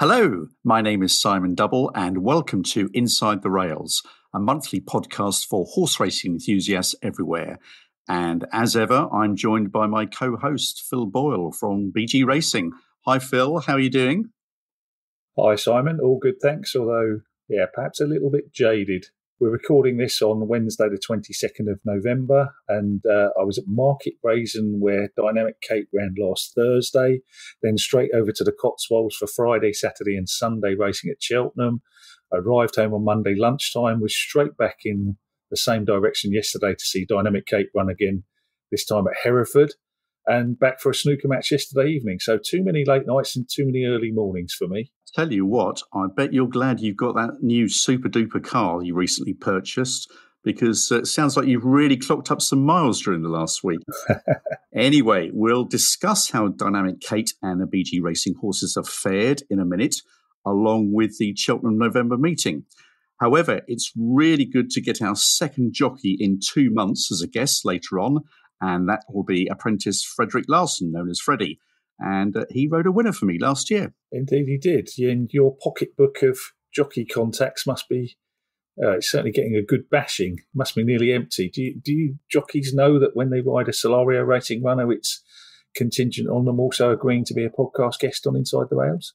Hello, my name is Simon Double, and welcome to Inside the Rails, a monthly podcast for horse racing enthusiasts everywhere. And as ever, I'm joined by my co host, Phil Boyle from BG Racing. Hi, Phil. How are you doing? Hi, Simon. All good, thanks. Although, yeah, perhaps a little bit jaded we're recording this on Wednesday, the 22nd of November, and uh, I was at Market Rasen where Dynamic Kate ran last Thursday, then straight over to the Cotswolds for Friday, Saturday, and Sunday racing at Cheltenham. Arrived home on Monday lunchtime, was straight back in the same direction yesterday to see Dynamic Kate run again, this time at Hereford, and back for a snooker match yesterday evening. So, too many late nights and too many early mornings for me. Tell you what, I bet you're glad you've got that new super duper car you recently purchased because uh, it sounds like you've really clocked up some miles during the last week. anyway, we'll discuss how Dynamic Kate and the BG Racing horses have fared in a minute, along with the Cheltenham November meeting. However, it's really good to get our second jockey in two months as a guest later on, and that will be apprentice Frederick Larson, known as Freddie and uh, he rode a winner for me last year. Indeed, he did. And your pocketbook of jockey contacts must be uh, it's certainly getting a good bashing. Must be nearly empty. Do you, do you jockeys know that when they ride a Solario racing runner, it's contingent on them also agreeing to be a podcast guest on Inside the Rails?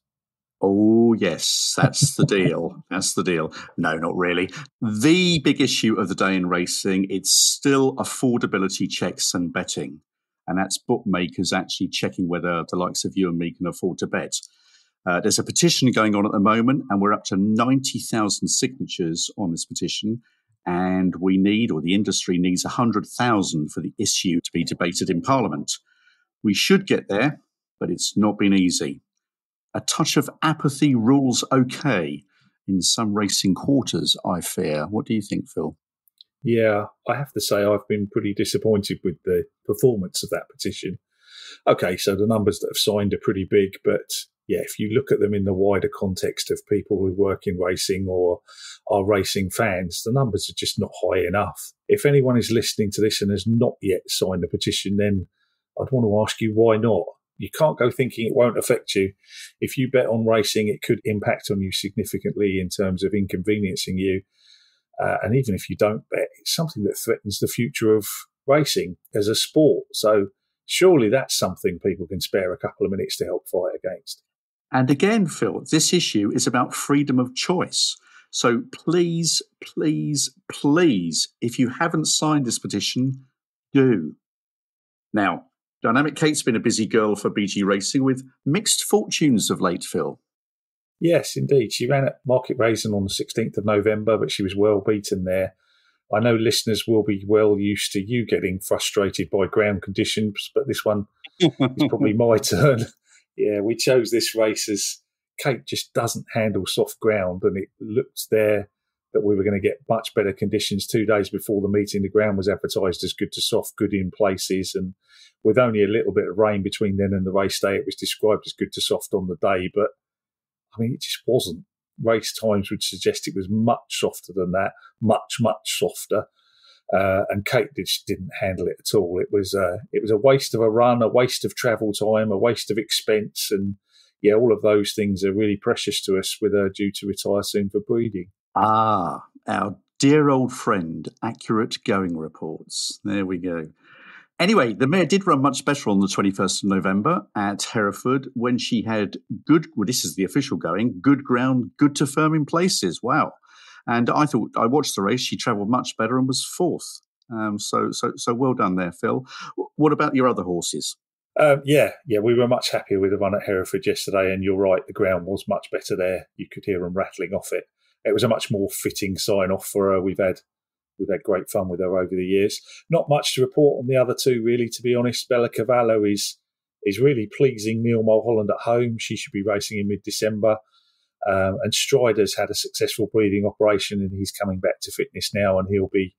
Oh, yes, that's the deal. That's the deal. No, not really. The big issue of the day in racing, it's still affordability checks and betting and that's bookmakers actually checking whether the likes of you and me can afford to bet. Uh, there's a petition going on at the moment, and we're up to 90,000 signatures on this petition. And we need, or the industry needs, 100,000 for the issue to be debated in Parliament. We should get there, but it's not been easy. A touch of apathy rules okay in some racing quarters, I fear. What do you think, Phil? Yeah, I have to say I've been pretty disappointed with the performance of that petition. Okay, so the numbers that have signed are pretty big, but yeah, if you look at them in the wider context of people who work in racing or are racing fans, the numbers are just not high enough. If anyone is listening to this and has not yet signed the petition, then I'd want to ask you why not? You can't go thinking it won't affect you. If you bet on racing, it could impact on you significantly in terms of inconveniencing you. Uh, and even if you don't bet, it's something that threatens the future of racing as a sport. So surely that's something people can spare a couple of minutes to help fight against. And again, Phil, this issue is about freedom of choice. So please, please, please, if you haven't signed this petition, do. Now, Dynamic Kate's been a busy girl for BG Racing with mixed fortunes of late, Phil. Yes, indeed. She ran at Market Rasen on the 16th of November, but she was well beaten there. I know listeners will be well used to you getting frustrated by ground conditions, but this one is probably my turn. Yeah, we chose this race as Kate just doesn't handle soft ground, and it looked there that we were going to get much better conditions two days before the meeting. The ground was advertised as good to soft, good in places, and with only a little bit of rain between then and the race day, it was described as good to soft on the day. But I mean, it just wasn't. Race times would suggest it was much softer than that, much, much softer. Uh, and Kate just didn't handle it at all. It was uh, it was a waste of a run, a waste of travel time, a waste of expense, and yeah, all of those things are really precious to us. With her due to retire soon for breeding. Ah, our dear old friend, accurate going reports. There we go. Anyway, the mare did run much better on the 21st of November at Hereford when she had good, well, this is the official going, good ground, good to firm in places. Wow. And I thought, I watched the race, she travelled much better and was fourth. Um, so, so, so well done there, Phil. What about your other horses? Um, yeah, yeah, we were much happier with the run at Hereford yesterday, and you're right, the ground was much better there. You could hear them rattling off it. It was a much more fitting sign off for her. We've had we've had great fun with her over the years. Not much to report on the other two, really, to be honest. Bella Cavallo is is really pleasing Neil Mulholland at home. She should be racing in mid December. Um, and Strider's had a successful breeding operation and he's coming back to fitness now and he'll be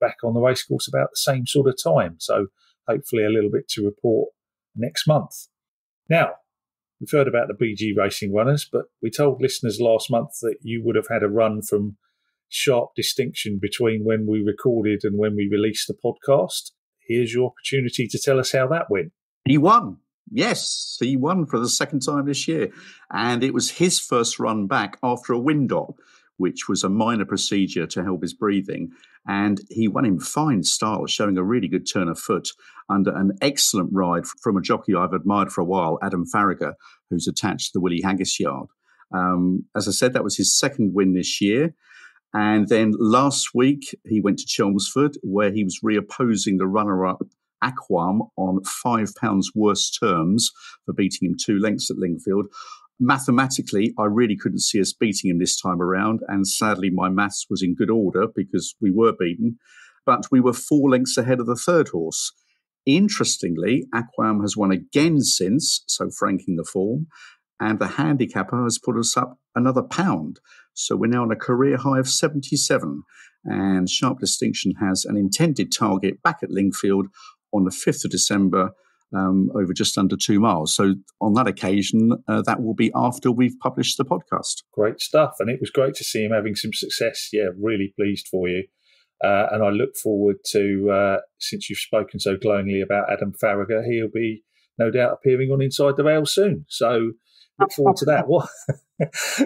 back on the racecourse about the same sort of time. So hopefully a little bit to report next month. Now, we've heard about the BG racing runners, but we told listeners last month that you would have had a run from sharp distinction between when we recorded and when we released the podcast. Here's your opportunity to tell us how that went. He won. Yes, he won for the second time this year. And it was his first run back after a wind op, which was a minor procedure to help his breathing. And he won in fine style, showing a really good turn of foot under an excellent ride from a jockey I've admired for a while, Adam Farragher, who's attached to the Willie Haggas yard. Um, as I said, that was his second win this year. And then last week, he went to Chelmsford, where he was reopposing the runner up Aquam on five pounds worse terms for beating him two lengths at Lingfield. Mathematically, I really couldn't see us beating him this time around. And sadly, my maths was in good order because we were beaten. But we were four lengths ahead of the third horse. Interestingly, Aquam has won again since, so franking the form, and the handicapper has put us up another pound. So we're now on a career high of 77. And Sharp Distinction has an intended target back at Lingfield on the 5th of December um, over just under two miles. So on that occasion, uh, that will be after we've published the podcast. Great stuff. And it was great to see him having some success. Yeah, really pleased for you. Uh, and I look forward to, uh, since you've spoken so glowingly about Adam Farragher, he'll be no doubt appearing on Inside the Rail soon. So look forward to that. What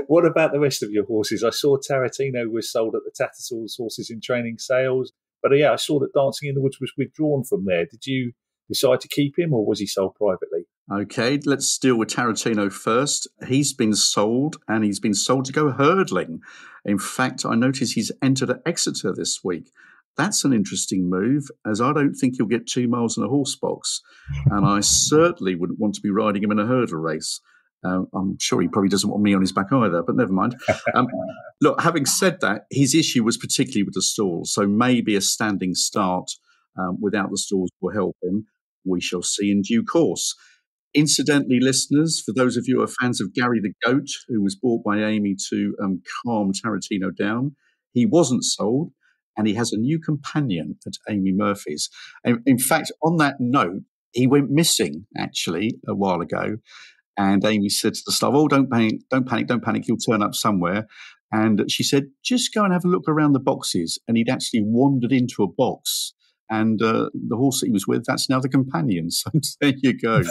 what about the rest of your horses? I saw Tarantino was sold at the Tattersalls Horses in Training sales, but uh, yeah, I saw that Dancing in the Woods was withdrawn from there. Did you decide to keep him, or was he sold privately? Okay, let's deal with Tarantino first. He's been sold, and he's been sold to go hurdling. In fact, I notice he's entered at Exeter this week. That's an interesting move, as I don't think he'll get two miles in a horse box, and I certainly wouldn't want to be riding him in a hurdle race. Um, I'm sure he probably doesn't want me on his back either, but never mind. Um, look, having said that, his issue was particularly with the stalls. So maybe a standing start um, without the stalls will help him. We shall see in due course. Incidentally, listeners, for those of you who are fans of Gary the Goat, who was bought by Amy to um, calm Tarantino down, he wasn't sold and he has a new companion at Amy Murphy's. In, in fact, on that note, he went missing actually a while ago. And Amy said to the staff, "Oh, don't panic, don't panic, don't panic. He'll turn up somewhere." And she said, "Just go and have a look around the boxes." And he'd actually wandered into a box, and uh, the horse that he was with, that's now the companion. So there you go.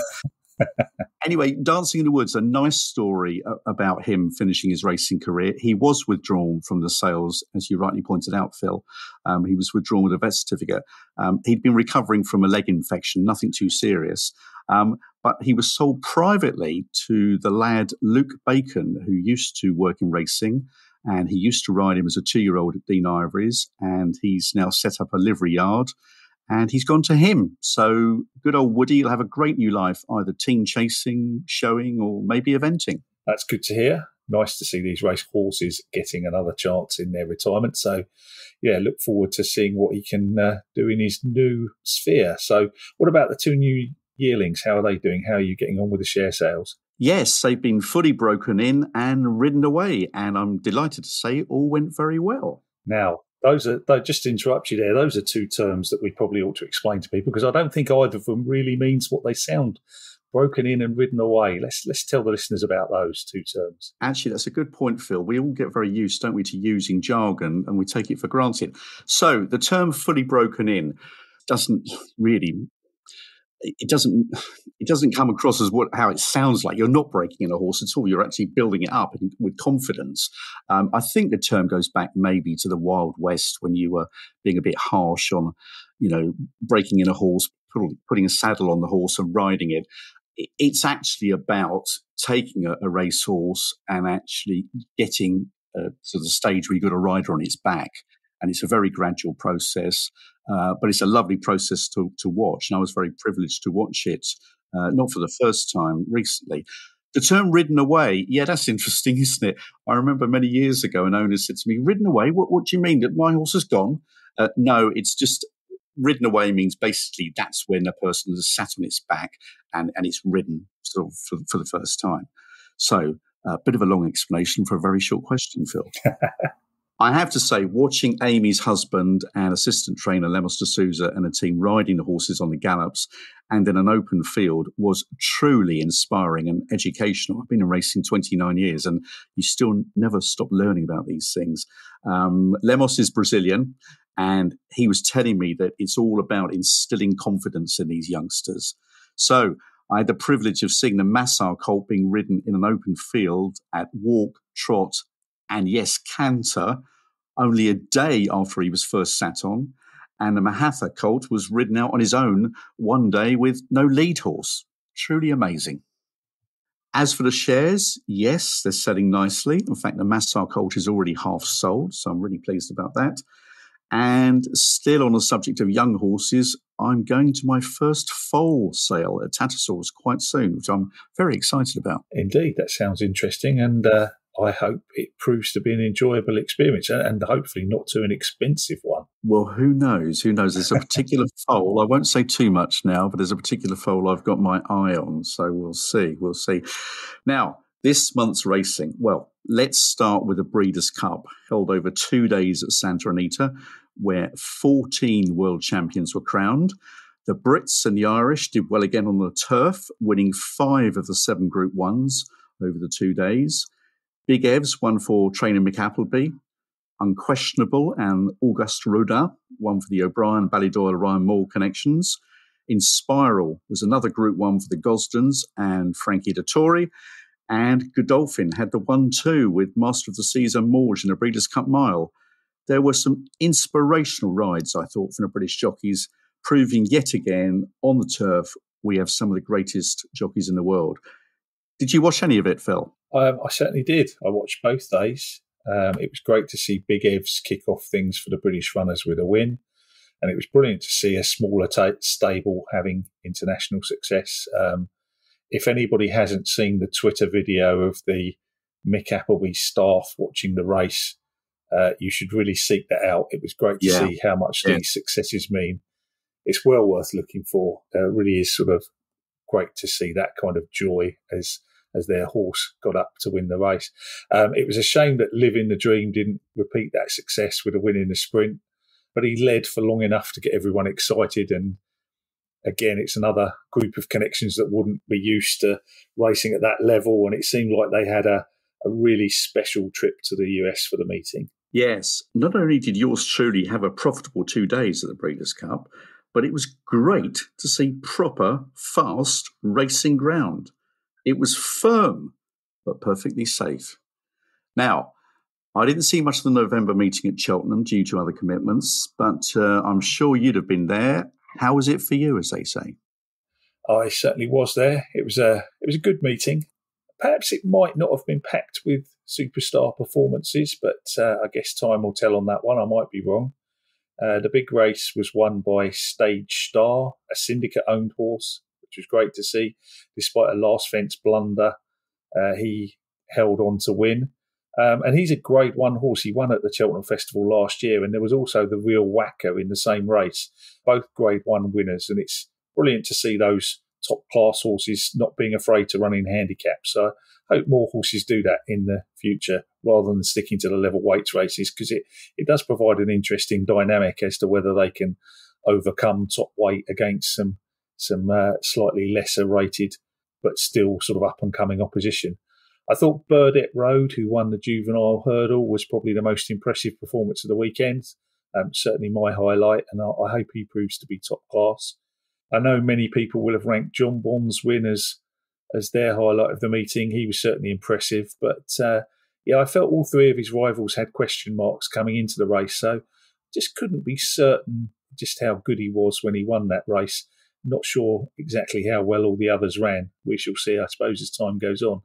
anyway, Dancing in the Woods, a nice story about him finishing his racing career. He was withdrawn from the sales, as you rightly pointed out, Phil. Um, he was withdrawn with a vet certificate. Um, he'd been recovering from a leg infection, nothing too serious. Um, but he was sold privately to the lad Luke Bacon, who used to work in racing. And he used to ride him as a two year old at Dean Ivory's. And he's now set up a livery yard and he's gone to him. So good old Woody will have a great new life, either team chasing, showing, or maybe eventing. That's good to hear. Nice to see these race horses getting another chance in their retirement. So, yeah, look forward to seeing what he can uh, do in his new sphere. So, what about the two new yearlings? How are they doing? How are you getting on with the share sales? Yes, they've been fully broken in and ridden away. And I'm delighted to say all went very well. Now, those are they just interrupt you there. Those are two terms that we probably ought to explain to people because I don't think either of them really means what they sound. Broken in and ridden away. Let's let's tell the listeners about those two terms. Actually, that's a good point, Phil. We all get very used, don't we, to using jargon, and we take it for granted. So the term "fully broken in" doesn't really it doesn't it doesn't come across as what how it sounds like. You're not breaking in a horse at all. You're actually building it up with confidence. Um, I think the term goes back maybe to the Wild West when you were being a bit harsh on, you know, breaking in a horse, putting a saddle on the horse and riding it. It's actually about taking a, a racehorse and actually getting uh, to the stage where you've got a rider on its back and it's a very gradual process, uh, but it's a lovely process to, to watch. And I was very privileged to watch it, uh, not for the first time recently. The term ridden away, yeah, that's interesting, isn't it? I remember many years ago an owner said to me, ridden away? What, what do you mean? That my horse has gone? Uh, no, it's just ridden away means basically that's when a person has sat on its back and, and it's ridden sort of for, for the first time. So a bit of a long explanation for a very short question, Phil. I have to say, watching Amy's husband and assistant trainer Lemos de Souza and a team riding the horses on the gallops and in an open field was truly inspiring and educational. I've been in racing 29 years and you still never stop learning about these things. Um, Lemos is Brazilian and he was telling me that it's all about instilling confidence in these youngsters. So I had the privilege of seeing the Massart colt being ridden in an open field at walk, trot, and yes, canter only a day after he was first sat on. And the Mahatha colt was ridden out on his own one day with no lead horse. Truly amazing. As for the shares, yes, they're selling nicely. In fact, the Massar colt is already half sold, so I'm really pleased about that. And still on the subject of young horses, I'm going to my first foal sale at Tattersalls quite soon, which I'm very excited about. Indeed, that sounds interesting. And uh, I hope it proves to be an enjoyable experience and hopefully not too an expensive one. Well, who knows? Who knows? There's a particular foal. I won't say too much now, but there's a particular foal I've got my eye on. So we'll see. We'll see. Now, this month's racing. Well, let's start with the Breeders' Cup, held over two days at Santa Anita, where 14 world champions were crowned. The Brits and the Irish did well again on the turf, winning five of the seven Group Ones over the two days. Big Evs won for trainer Mick Appleby. Unquestionable and Auguste Rodin won for the O'Brien, Ballydoyle, Ryan Moore connections. Inspiral was another Group One for the Gosdens and Frankie Dettori. And Godolphin had the 1 2 with Master of the Seas and Mawj in the Breeders' Cup Mile. There were some inspirational rides, I thought, from the British jockeys, proving yet again on the turf we have some of the greatest jockeys in the world. Did you watch any of it, Phil? Um, I certainly did. I watched both days. Um, it was great to see Big Evs kick off things for the British runners with a win. And it was brilliant to see a smaller t- stable having international success. Um, if anybody hasn't seen the Twitter video of the Mick Appleby staff watching the race, uh, you should really seek that out. It was great to yeah. see how much yeah. these successes mean. It's well worth looking for. Uh, it really is sort of great to see that kind of joy as as their horse got up to win the race. Um, it was a shame that Living the Dream didn't repeat that success with a win in the sprint, but he led for long enough to get everyone excited. And again, it's another group of connections that wouldn't be used to racing at that level. And it seemed like they had a, a really special trip to the US for the meeting. Yes, not only did yours truly have a profitable two days at the Breeders' Cup, but it was great to see proper, fast racing ground. It was firm, but perfectly safe. Now, I didn't see much of the November meeting at Cheltenham due to other commitments, but uh, I'm sure you'd have been there. How was it for you, as they say? I certainly was there. It was a it was a good meeting. Perhaps it might not have been packed with superstar performances, but uh, I guess time will tell on that one. I might be wrong. Uh, the big race was won by Stage Star, a syndicate owned horse which was great to see. Despite a last fence blunder, uh, he held on to win. Um, and he's a grade one horse. He won at the Cheltenham Festival last year, and there was also the real whacker in the same race, both grade one winners. And it's brilliant to see those top class horses not being afraid to run in handicaps. So I hope more horses do that in the future rather than sticking to the level weights races because it, it does provide an interesting dynamic as to whether they can overcome top weight against some some uh, slightly lesser rated but still sort of up and coming opposition. I thought Burdett Road, who won the juvenile hurdle, was probably the most impressive performance of the weekend. Um, certainly my highlight, and I, I, hope he proves to be top class. I know many people will have ranked Jonbon's win as, as their highlight of the meeting. He was certainly impressive, but uh, yeah, I felt all three of his rivals had question marks coming into the race, so just couldn't be certain just how good he was when he won that race. Not sure exactly how well all the others ran. We shall see, I suppose, as time goes on.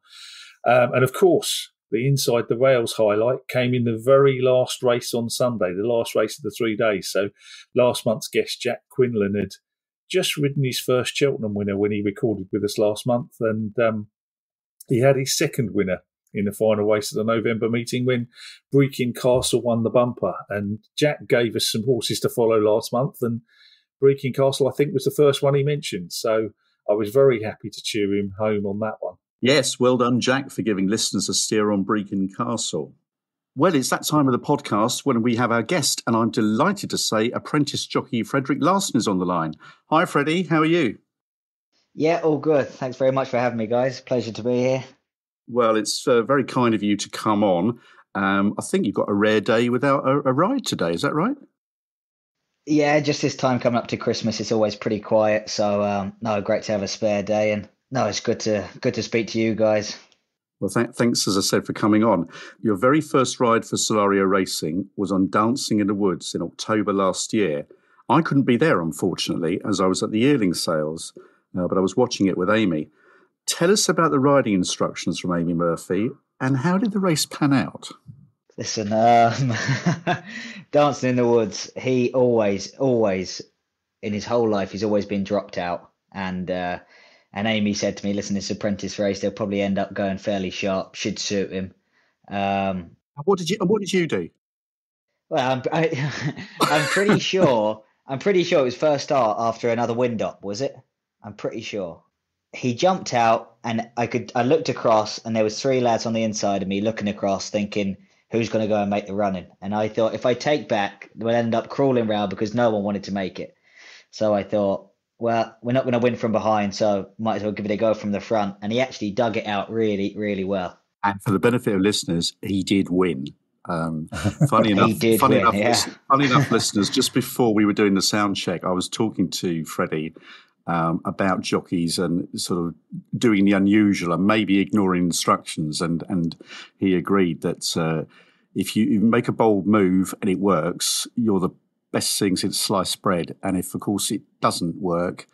Um, and of course, the inside the rails highlight came in the very last race on Sunday, the last race of the three days. So last month's guest, Jack Quinlan, had just ridden his first Cheltenham winner when he recorded with us last month. And um, he had his second winner in the final race of the November meeting when Brechin Castle won the bumper. And Jack gave us some horses to follow last month. And Brechin Castle, I think, was the first one he mentioned. So I was very happy to cheer him home on that one. Yes, well done, Jack, for giving listeners a steer on Brechin Castle. Well, it's that time of the podcast when we have our guest, and I'm delighted to say apprentice jockey Frederick Larson is on the line. Hi, Freddie. How are you? Yeah, all good. Thanks very much for having me, guys. Pleasure to be here. Well, it's uh, very kind of you to come on. Um, I think you've got a rare day without a, a ride today. Is that right? Yeah, just this time coming up to Christmas, it's always pretty quiet. So, um, no, great to have a spare day and No, it's good to good to speak to you guys. Well, th- thanks, as I said, for coming on. Your very first ride for Solario Racing was on Dancing in the Woods in October last year. I couldn't be there, unfortunately, as I was at the yearling sales, uh, but I was watching it with Amy. Tell us about the riding instructions from Amy Murphy and how did the race pan out? Listen, um, Dancing in the Woods, he always, always, in his whole life, he's always been dropped out. And uh, and Amy said to me, "Listen, this apprentice race, they'll probably end up going fairly sharp. Should suit him." Um, what did you What did you do? Well, I'm I, am i am pretty sure. I'm pretty sure it was first start after another wind up. Was it? I'm pretty sure. He jumped out, and I could. I looked across, and there was three lads on the inside of me looking across, thinking, "Who's going to go and make the running?" And I thought, if I take back, we'll end up crawling round because no one wanted to make it. So I thought, well, we're not going to win from behind, so might as well give it a go from the front. And he actually dug it out really, really well. And for the benefit of listeners, he did win. Um, funny enough, funny, win, enough yeah. funny enough, listeners, just before we were doing the sound check, I was talking to Freddie um, about jockeys and sort of doing the unusual and maybe ignoring instructions, and and he agreed that uh, if you make a bold move and it works, you're the best thing since sliced bread. And if, of course, it doesn't work,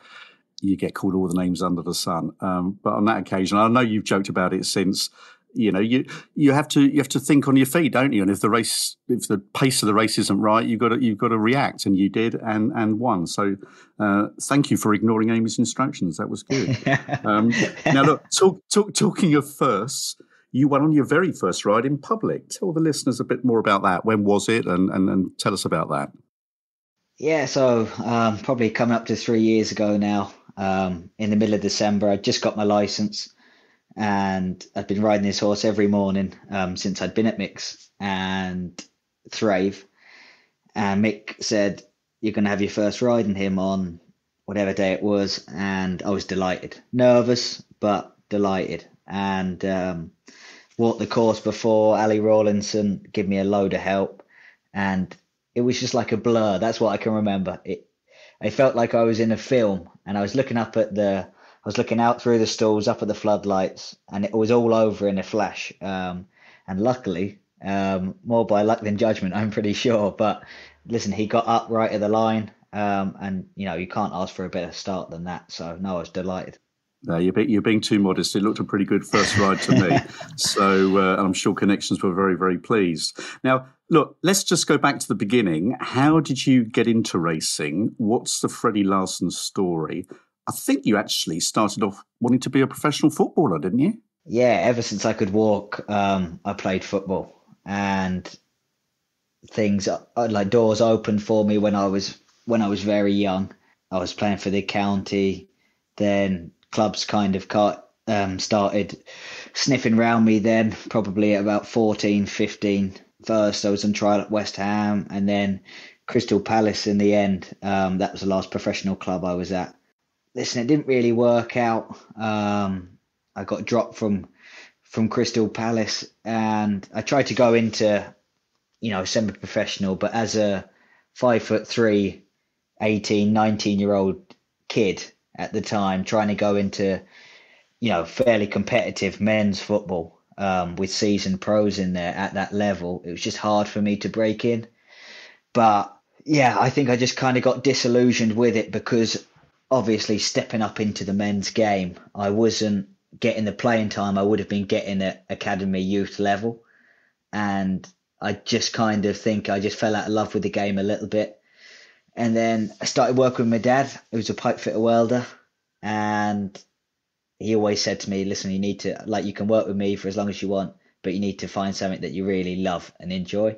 you get called all the names under the sun. Um, but on that occasion, I know you've joked about it since. You know, you you have to you have to think on your feet, don't you? And if the race, if the pace of the race isn't right, you've got to you've got to react, and you did, and and won. So, uh, thank you for ignoring Amy's instructions. That was good. um, now, look, talk, talk, talking of firsts, you went on your very first ride in public. Tell the listeners a bit more about that. When was it? And, and, and tell us about that. Yeah, so um, probably coming up to three years ago now, um, in the middle of December, I just got my license and I'd been riding this horse every morning um, since I'd been at Mick's and Thrave. And Mick said, You're going to have your first ride in him on whatever day it was. And I was delighted. Nervous, but delighted. And um, walked the course before Ali Rawlinson, give me a load of help. And it was just like a blur. That's what I can remember. It I felt like I was in a film and I was looking up at the I was looking out through the stalls up at the floodlights and it was all over in a flash. Um, and luckily, um, more by luck than judgment, I'm pretty sure. But listen, he got up right at the line. Um, and you know, you can't ask for a better start than that. So no, I was delighted. No, you're, be, you're being too modest. It looked a pretty good first ride to me. so uh, I'm sure connections were very, very pleased. Now, look, let's just go back to the beginning. How did you get into racing? What's the Freddie Larson story? I think you actually started off wanting to be a professional footballer, didn't you? Yeah, ever since I could walk, um, I played football, and things uh, like doors opened for me when I was when I was very young. I was playing for the county, then clubs kind of got, um, started sniffing around me then, probably at about 14, 15. First, I was on trial at West Ham and then Crystal Palace in the end. Um, that was the last professional club I was at. Listen, it didn't really work out. Um, I got dropped from from Crystal Palace and I tried to go into, you know, semi professional, but as a five foot three, 18, 19 year old kid, at the time, trying to go into, you know, fairly competitive men's football um, with seasoned pros in there at that level. It was just hard for me to break in. But yeah, I think I just kind of got disillusioned with it because obviously stepping up into the men's game, I wasn't getting the playing time I would have been getting at academy youth level. And I just kind of think I just fell out of love with the game a little bit. And then I started working with my dad, who's a pipe fitter welder. And he always said to me, listen, you need to, like, you can work with me for as long as you want, but you need to find something that you really love and enjoy.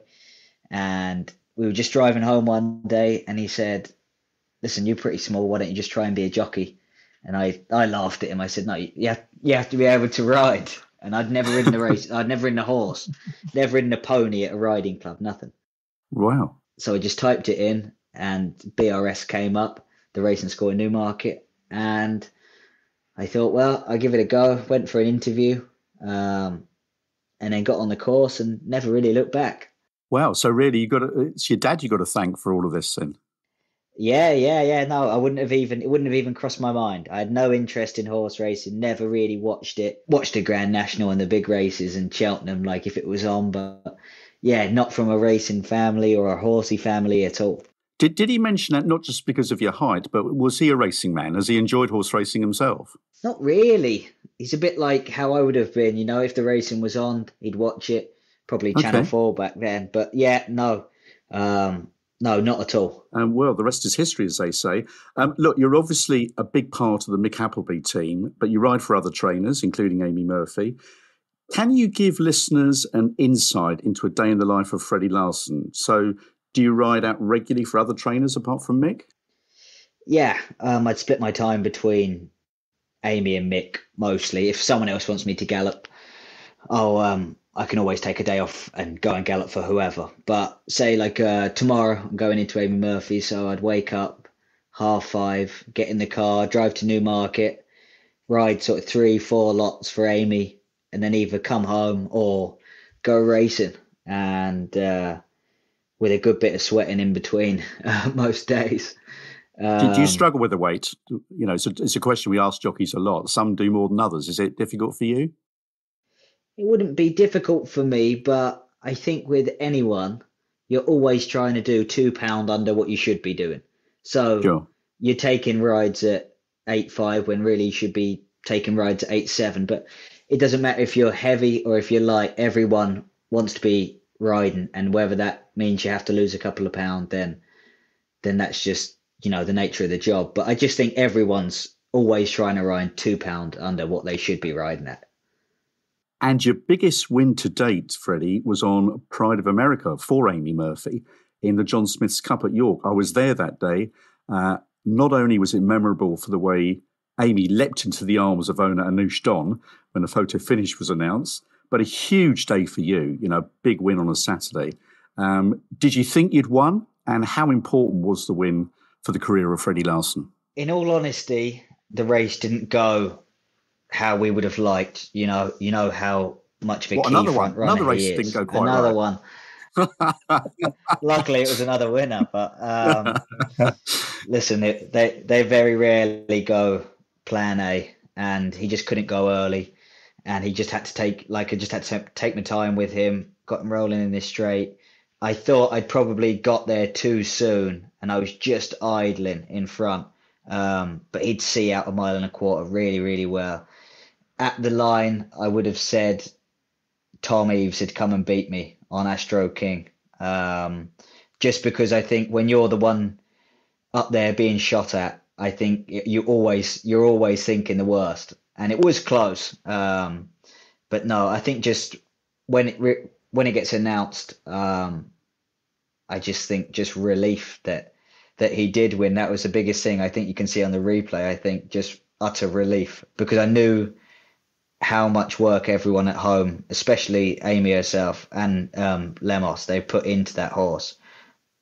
And we were just driving home one day and he said, listen, you're pretty small. Why don't you just try and be a jockey? And I, I laughed at him. I said, no, you have, you have to be able to ride. And I'd never ridden a race. I'd never ridden a horse, never ridden a pony at a riding club, nothing. Wow. So I just typed it in and BRS came up, the racing school in Newmarket, and I thought, well, I'll give it a go. Went for an interview, um, and then got on the course and never really looked back. Wow! So really, you got to, it's your dad you got to thank for all of this, then. Yeah, yeah, yeah. No, I wouldn't have even it wouldn't have even crossed my mind. I had no interest in horse racing, never really watched it. Watched the Grand National and the big races in Cheltenham, like if it was on, but yeah, not from a racing family or a horsey family at all. Did did he mention that not just because of your height, but was he a racing man? Has he enjoyed horse racing himself? Not really. He's a bit like how I would have been, you know, if the racing was on, he'd watch it. Probably Channel okay. Four back then. But yeah, no. Um, no, not at all. Um, well, the rest is history, as they say. Um, look, you're obviously a big part of the Mick Appleby team, but you ride for other trainers, including Amy Murphy. Can you give listeners an insight into a day in the life of Freddie Larson? So, do you ride out regularly for other trainers apart from Mick? Yeah, um, I'd split my time between Amy and Mick mostly. If someone else wants me to gallop, I'll um, I can always take a day off and go and gallop for whoever. But say like uh, tomorrow, I'm going into Amy Murphy, so I'd wake up half five, get in the car, drive to Newmarket, ride sort of three, four lots for Amy, and then either come home or go racing. And uh, with a good bit of sweating in between uh, most days. Um, do, do, you struggle with the weight? You know, it's a, it's a question we ask jockeys a lot. Some do more than others. Is it difficult for you? It wouldn't be difficult for me, but I think with anyone, you're always trying to do two pound under what you should be doing. So sure. you're taking rides at eight five when really you should be taking rides at eight seven. But it doesn't matter if you're heavy or if you're light. Everyone wants to be riding, and whether that means you have to lose a couple of pound, then then that's just you know the nature of the job. But I just think everyone's always trying to ride two pound under what they should be riding at. And your biggest win to date, Freddie, was on Pride of America for Amy Murphy in the John Smith's Cup at York. I was there that day. Uh, not only was it memorable for the way Amy leapt into the arms of owner Anoush Don when the photo finish was announced, but a huge day for you, you know, big win on a Saturday. Um, did you think you'd won? And how important was the win for the career of Freddie Larson? In all honesty, the race didn't go how we would have liked. You know, you know how much of a what, another one. Another race didn't go quite Another right. one. Luckily, it was another winner. But um, listen, they, they they very rarely go plan A, and he just couldn't go early, and he just had to take like I just had to take my time with him, got him rolling in this straight. I thought I'd probably got there too soon, and I was just idling in front. Um, but he'd see out a mile and a quarter really, really well at the line, I would have said Tom Eaves had come and beat me on Astro King. Um, just because I think when you're the one up there being shot at, I think you always you're always thinking the worst, and it was close. Um, but no, I think just when it re- when it gets announced, um, I just think just relief that that he did win. That was the biggest thing I think you can see on the replay. I think just utter relief because I knew how much work everyone at home, especially Amy herself and um, Lemos, they put into that horse.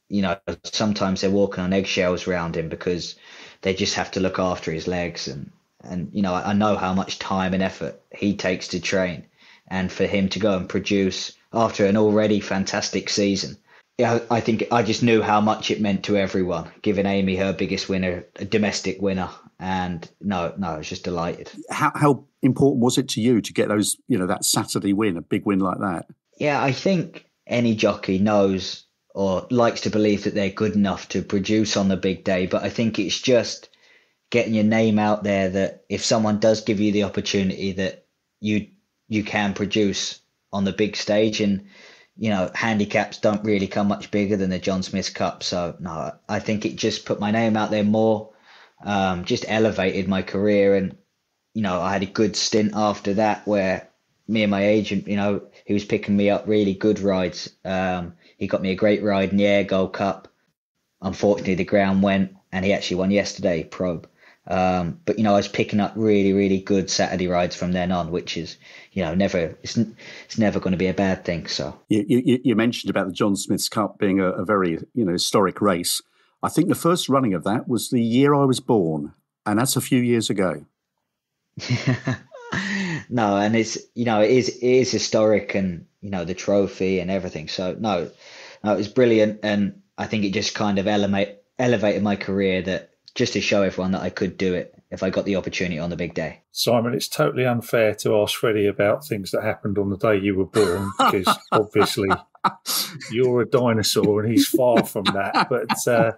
You know, sometimes they're walking on eggshells around him because they just have to look after his legs. And, and you know, I, I know how much time and effort he takes to train. And for him to go and produce after an already fantastic season, yeah, I think I just knew how much it meant to everyone, giving Amy her biggest winner, a domestic winner, and no, no, I was just delighted. How, how important was it to you to get those, you know, that Saturday win, a big win like that? Yeah, I think any jockey knows or likes to believe that they're good enough to produce on the big day, but I think it's just getting your name out there that if someone does give you the opportunity that you you can produce on the big stage and you know handicaps don't really come much bigger than the John Smith Cup so no I think it just put my name out there more um, just elevated my career. And, you know, I had a good stint after that where me and my agent, you know, he was picking me up really good rides. Um, he got me a great ride in the Ayr Gold Cup. Unfortunately, the ground went and he actually won yesterday, probe. Um, but you know, I was picking up really, really good Saturday rides from then on, which is, you know, never it's it's never going to be a bad thing. So you, you, you mentioned about the John Smith's Cup being a, a, very you know historic race. I think the first running of that was the year I was born, and that's a few years ago. no, and it's you know it is it is historic, and you know the trophy and everything. So no, no, it was brilliant, and I think it just kind of elevate elevated my career that just to show everyone that I could do it if I got the opportunity on the big day. Simon, it's totally unfair to ask Freddie about things that happened on the day you were born because obviously you're a dinosaur and he's far from that. But uh,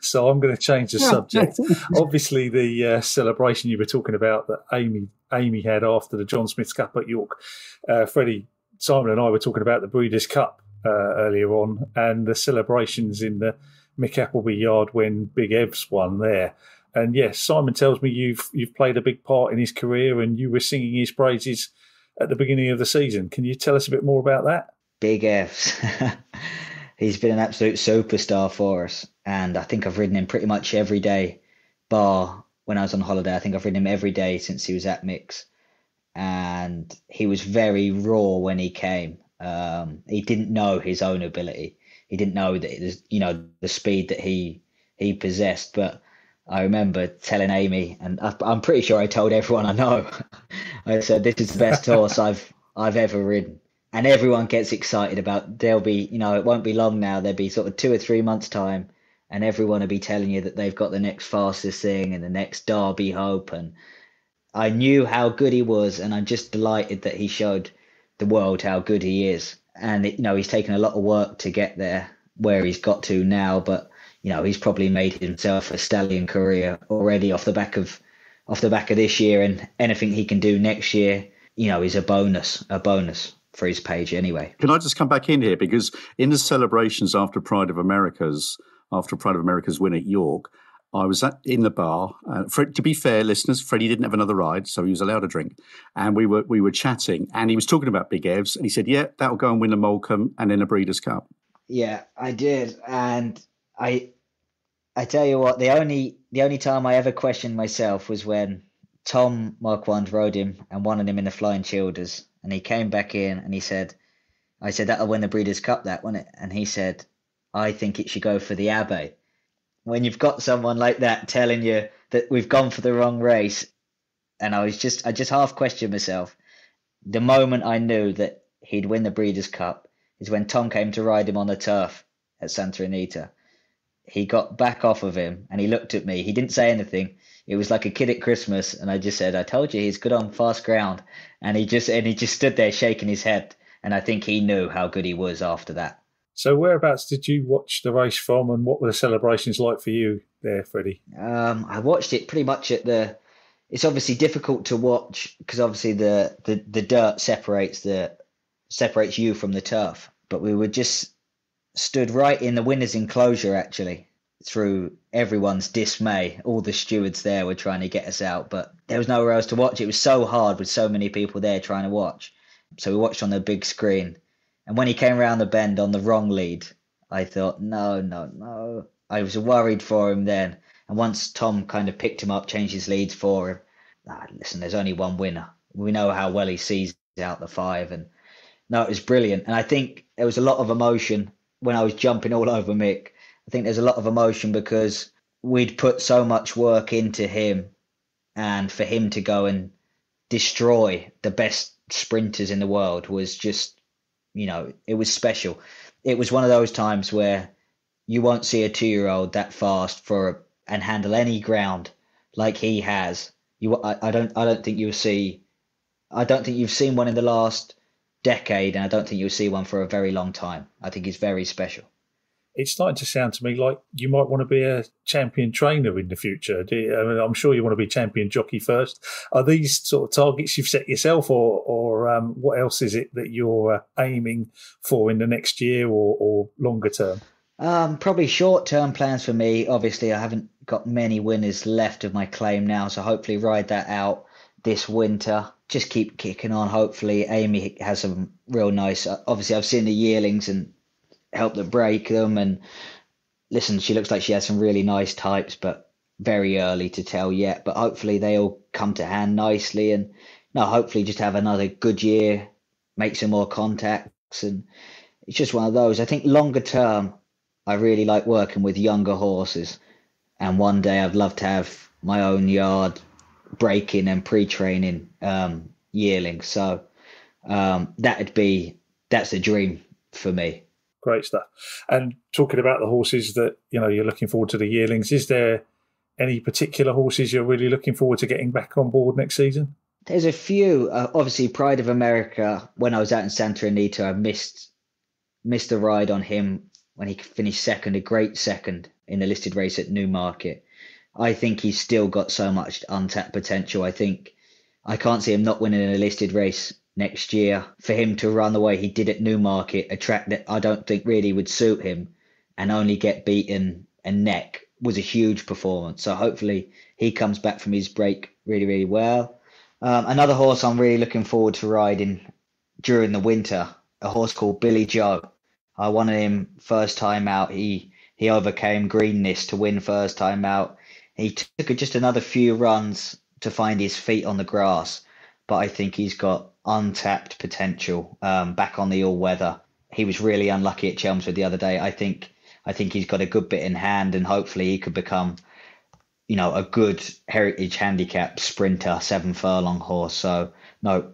so I'm going to change the subject. Obviously, the uh, celebration you were talking about that Amy Amy had after the John Smith's Cup at York, uh, Freddie, Simon, and I were talking about the Breeders' Cup uh, earlier on and the celebrations in the Mick Appleby yard when Big Evs won there. And yes, Simon tells me you've you've played a big part in his career and you were singing his praises at the beginning of the season. Can you tell us a bit more about that? Big Evs. He's been an absolute superstar for us, and I think I've ridden him pretty much every day, bar when I was on holiday. I think I've ridden him every day since he was at Mick's, and he was very raw when he came. Um, he didn't know his own ability. He didn't know that it was, you know, the speed that he he possessed. But I remember telling Amy, and I, I'm pretty sure I told everyone I know. I said, "This is the best horse I've I've ever ridden." And everyone gets excited about there'll be you know it won't be long now there'll be sort of two or three months time and everyone will be telling you that they've got the next fastest thing and the next derby hope and i knew how good he was and i'm just delighted that he showed the world how good he is. And you know he's taken a lot of work to get there where he's got to now but you know he's probably made himself a stallion career already off the back of off the back of this year and anything he can do next year you know is a bonus a bonus for his page anyway. Can I just come back in here because in the celebrations after Pride of America's after Pride of America's win at York, I was at, in the bar. Uh, Fred, to be fair, listeners, Freddie didn't have another ride, so he was allowed a drink. And we were we were chatting, and he was talking about Big Evs, and he said, "Yeah, that'll go and win a Molecomb and then a Breeders' Cup." Yeah, I did, and I, I tell you what, the only the only time I ever questioned myself was when Tom Marquand rode him and won on him in the Flying Childers, and he came back in and he said, I said, that'll win the Breeders' Cup, that, won't it? And he said, I think it should go for the Abbaye. When you've got someone like that telling you that we've gone for the wrong race, and I was just, I just half questioned myself. The moment I knew that he'd win the Breeders' Cup is when Tom came to ride him on the turf at Santa Anita. He got back off of him and he looked at me. He didn't say anything it was like a kid at Christmas, and I just said, "I told you he's good on fast ground," and he just and he just stood there shaking his head, and I think he knew how good he was after that. So, whereabouts did you watch the race from, and what were the celebrations like for you there, Freddie? Um, I watched it pretty much at the. It's obviously difficult to watch because obviously the, the the dirt separates the separates you from the turf, but we were just stood right in the winners' enclosure actually through everyone's dismay. All the stewards there were trying to get us out, but there was nowhere else to watch. It was so hard with so many people there trying to watch. So we watched on the big screen. And when he came around the bend on the wrong lead, I thought, no, no, no. I was worried for him then. And once Tom kind of picked him up, changed his leads for him, ah, listen, there's only one winner. We know how well he sees out the five. And no, it was brilliant. And I think there was a lot of emotion when I was jumping all over Mick I think there's a lot of emotion because we'd put so much work into him, and for him to go and destroy the best sprinters in the world was just, you know, it was special. It was one of those times where you won't see a two-year-old that fast for and handle any ground like he has. You, I, I don't, I don't think you'll see. I don't think you've seen one in the last decade, and I don't think you'll see one for a very long time. I think he's very special it's starting to sound to me like you might want to be a champion trainer in the future. You, I mean, I'm sure you want to be champion jockey first. Are these sort of targets you've set yourself, or or um, what else is it that you're uh, aiming for in the next year or, or longer term? Um, probably short term plans for me. Obviously, I haven't got many winners left of my claim now, so hopefully ride that out this winter. Just keep kicking on. Hopefully, Amy has some real nice. Obviously, I've seen the yearlings and help to break them. And listen, she looks like she has some really nice types, but very early to tell yet. But hopefully they all come to hand nicely, and no, hopefully just have another good year, make some more contacts, and it's just one of those. I think longer term, I really like working with younger horses, and one day I'd love to have my own yard breaking and pre-training um, yearlings. So um, that'd be that's a dream for me Great stuff. And talking about the horses that you know you're looking forward to the yearlings, is there any particular horses you're really looking forward to getting back on board next season? There's a few. Uh, obviously, Pride of America. When I was out in Santa Anita, I missed missed a ride on him when he finished second, a great second in the listed race at Newmarket. I think he's still got so much untapped potential. I think I can't see him not winning a listed race next year. For him to run the way he did at Newmarket, a track that I don't think really would suit him, and only get beaten and neck was a huge performance. So hopefully he comes back from his break really, really well. Um, another horse I'm really looking forward to riding during the winter, a horse called Billy Joe. I wanted him first time out. He he overcame greenness to win first time out. He took just another few runs to find his feet on the grass, but I think he's got untapped potential um, back on the all weather. He was really unlucky at Chelmsford the other day. I think I think he's got a good bit in hand, and hopefully he could become, you know, a good heritage handicap sprinter, seven furlong horse. So no,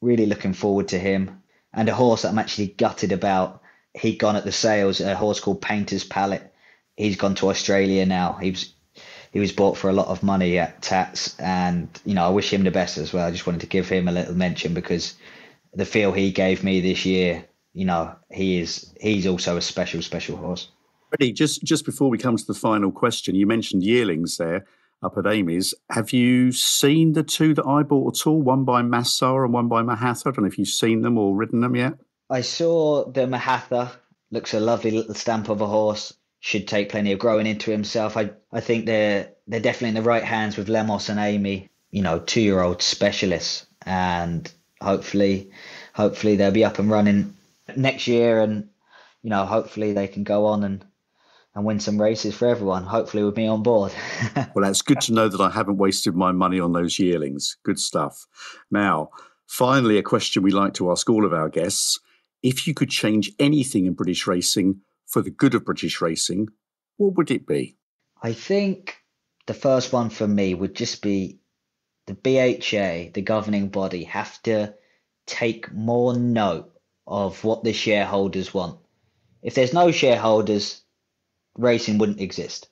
really looking forward to him. And a horse that I'm actually gutted about. He'd gone at the sales, a horse called Painter's Palette. He's gone to Australia now. He was he was bought for a lot of money at Tats, and you know I wish him the best as well. I just wanted to give him a little mention because the feel he gave me this year, you know, he is he's also a special special horse. Freddie, just just before we come to the final question, you mentioned yearlings there up at Amy's. Have you seen the two that I bought at all? One by Massar and one by Mohaather. I don't know if you've seen them or ridden them yet. I saw the Mohaather. Looks a lovely little stamp of a horse. Should take plenty of growing into himself. I I think they're they're definitely in the right hands with Lemos and Amy. You know, two year old specialists, and hopefully, hopefully they'll be up and running next year, and you know, hopefully they can go on and and win some races for everyone. Hopefully, with me on board. well, that's good to know that I haven't wasted my money on those yearlings. Good stuff. Now, finally, a question we like to ask all of our guests: If you could change anything in British racing for the good of British racing, what would it be? I think the first one for me would just be the BHA, the governing body, have to take more note of what the shareholders want. If there's no shareholders, racing wouldn't exist.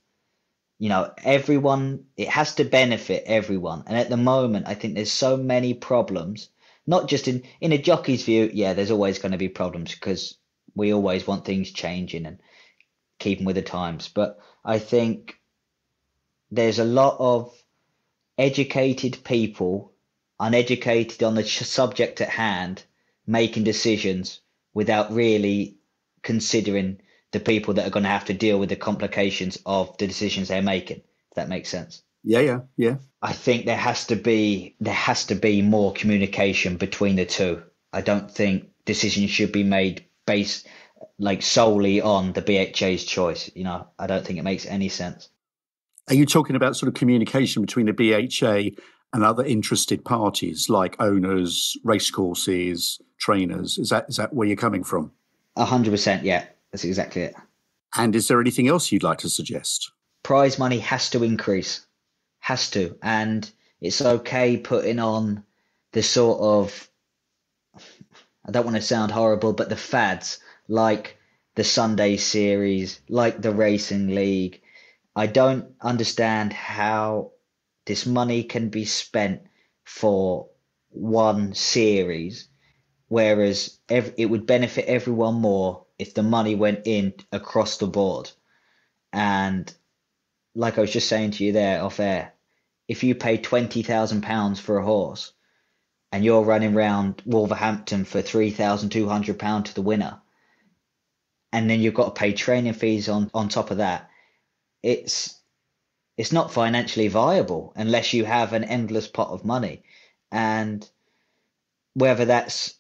You know, everyone, it has to benefit everyone. And at the moment, I think there's so many problems, not just in, in a jockey's view, yeah, there's always going to be problems because we always want things changing and keeping with the times. But I think there's a lot of educated people, uneducated on the subject at hand, making decisions without really considering the people that are going to have to deal with the complications of the decisions they're making. If that makes sense. Yeah, yeah, yeah. I think there has to be there has to be more communication between the two. I don't think decisions should be made based like solely on the BHA's choice. You know, I don't think it makes any sense. Are you talking about sort of communication between the BHA and other interested parties like owners, racecourses, trainers? Is that is that where you're coming from? A hundred percent, yeah. That's exactly it. And is there anything else you'd like to suggest? Prize money has to increase. Has to. And it's okay putting on the sort of I don't want to sound horrible, but the fads like the Sunday series, like the Racing League. I don't understand how this money can be spent for one series, whereas it would benefit everyone more if the money went in across the board. And like I was just saying to you there off air, if you pay twenty thousand pounds for a horse and you're running around Wolverhampton for three thousand two hundred pounds to the winner, and then you've got to pay training fees on, on top of that, it's it's not financially viable unless you have an endless pot of money. And whether that's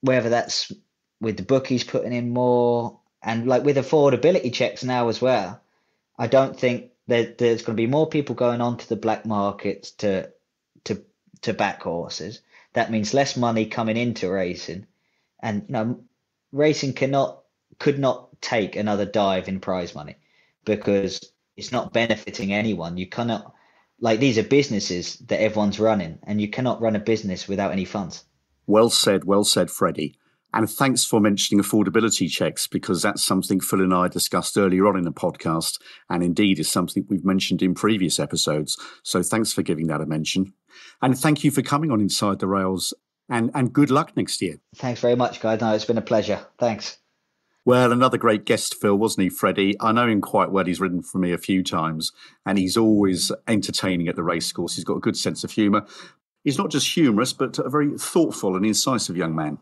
whether that's with the bookies putting in more and like with affordability checks now as well, I don't think that there's going to be more people going onto the black markets to to back horses. That means less money coming into racing, and you know, racing cannot could not take another dive in prize money because it's not benefiting anyone. You cannot like these are businesses that everyone's running, and you cannot run a business without any funds. Well said, well said, Freddie. And thanks for mentioning affordability checks because that's something Phil and I discussed earlier on in the podcast, and indeed is something we've mentioned in previous episodes. So thanks for giving that a mention. And thank you for coming on Inside the Rails and, and good luck next year. Thanks very much, guys. No, it's been a pleasure. Thanks. Well, another great guest, Phil, wasn't he, Freddie? I know him quite well. He's ridden for me a few times, and he's always entertaining at the racecourse. He's got a good sense of humour. He's not just humorous, but a very thoughtful and incisive young man.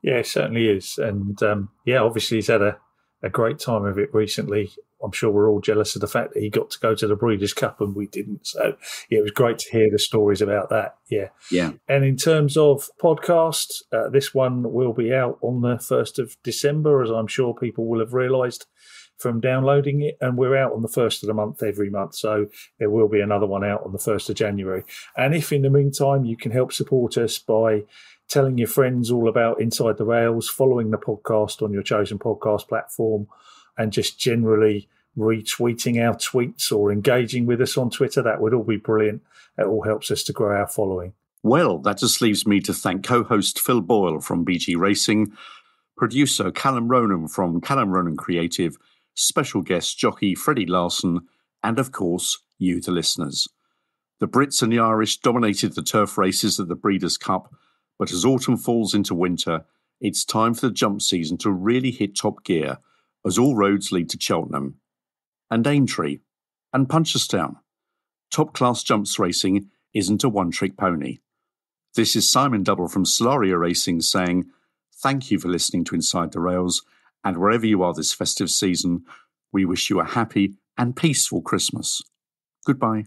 Yeah, it certainly is. And um, yeah, obviously, he's had a, a great time of it recently. I'm sure we're all jealous of the fact that he got to go to the Breeders' Cup and we didn't. So yeah, it was great to hear the stories about that. Yeah, yeah. And in terms of podcast, uh, this one will be out on the first of December, as I'm sure people will have realised from downloading it. And we're out on the first of the month every month, so there will be another one out on the first of January. And if in the meantime you can help support us by telling your friends all about Inside the Rails, following the podcast on your chosen podcast platform, and just generally retweeting our tweets or engaging with us on Twitter. That would all be brilliant. It all helps us to grow our following. Well, that just leaves me to thank co host Phil Boyle from BG Racing, producer Callum Ronan from Callum Ronan Creative, special guest jockey Freddie Larson, and of course, you, the listeners. The Brits and the Irish dominated the turf races at the Breeders' Cup but as autumn falls into winter, it's time for the jump season to really hit top gear, as all roads lead to Cheltenham and Aintree and Punchestown. Top class jumps racing isn't a one trick pony. This is Simon Double from Solario Racing saying, Thank you for listening to Inside the Rails, and wherever you are this festive season, we wish you a happy and peaceful Christmas. Goodbye.